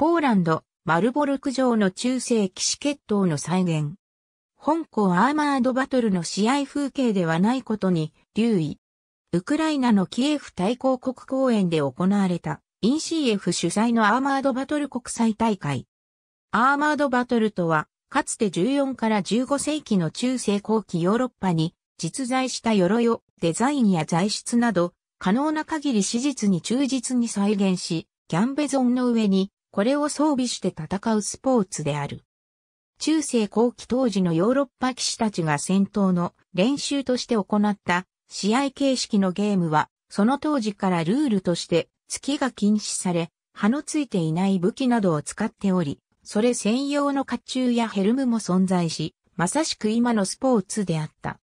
ポーランド、マルボルク城の中世騎士決闘の再現。香港アーマードバトルの試合風景ではないことに留意。ウクライナのキエフ対抗国公園で行われた、イン CF 主催のアーマードバトル国際大会。アーマードバトルとは、かつて14から15世紀の中世後期ヨーロッパに実在した鎧をデザインや材質など可能な限り史実に忠実に再現し、ギャンベゾンの上にこれを装備して戦うスポーツである。中世後期当時のヨーロッパ騎士たちが戦闘の練習として行った試合形式のゲームは、その当時からルールとして月が禁止され、刃のついていない武器などを使っており、それ専用の甲冑やヘルムも存在し、まさしく今のスポーツであった。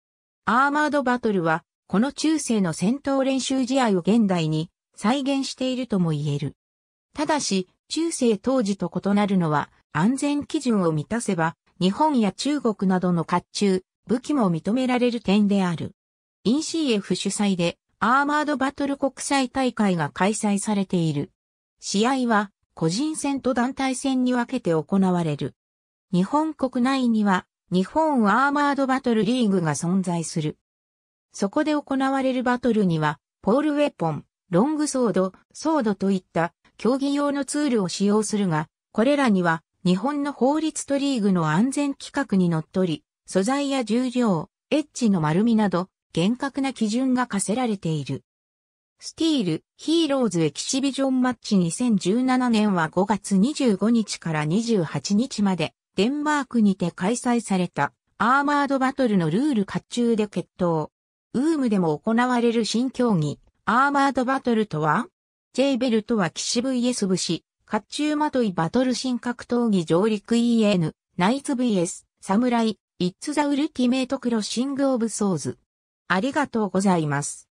アーマードバトルは、この中世の戦闘練習試合を現代に再現しているとも言える。ただし、中世当時と異なるのは、安全基準を満たせば、日本や中国などの甲冑、武器も認められる点である。イン CF 主催で、アーマードバトル国際大会が開催されている。試合は、個人戦と団体戦に分けて行われる。日本国内には、日本アーマードバトルリーグが存在する。そこで行われるバトルには、ポールウェポン、ロングソード、ソードといった競技用のツールを使用するが、これらには日本の法律とリーグの安全規格にのっとり、素材や重量、エッジの丸みなど、厳格な基準が課せられている。スティール、ヒーローズエキシビジョンマッチ2017年は5月25日から28日まで、デンマークにて開催されたアーマードバトルのルール甲冑で決闘。ウームでも行われる新競技、アーマードバトルとは ?J ベルトは騎士 VS 武士、甲冑まといバトル新格闘技上陸 EN、ナイツ VS、サムライ、イッツザウルティメイトクロシングオブソーズ。ありがとうございます。